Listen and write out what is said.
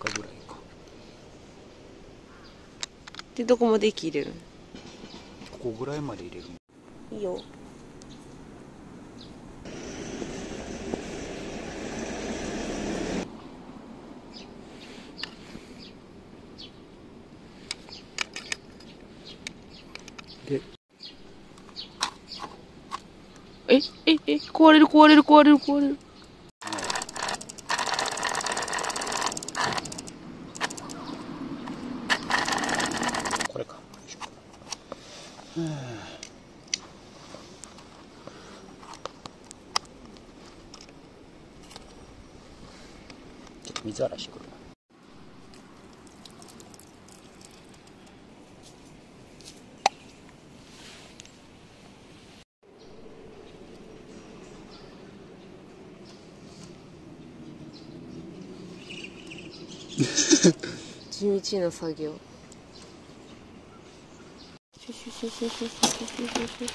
かぐらいか。でどこまで息入れるここぐらいまで入れるいいよ。で。えええ壊れる壊れる壊れる壊れる。ちょっと水洗いしてくるな。地道な作業。Yeah!